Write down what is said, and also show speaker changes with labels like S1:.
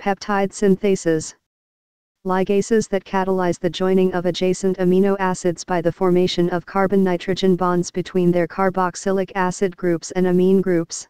S1: Peptide synthases. Ligases that catalyze the joining of adjacent amino acids by the formation of carbon-nitrogen bonds between their carboxylic acid groups and amine groups.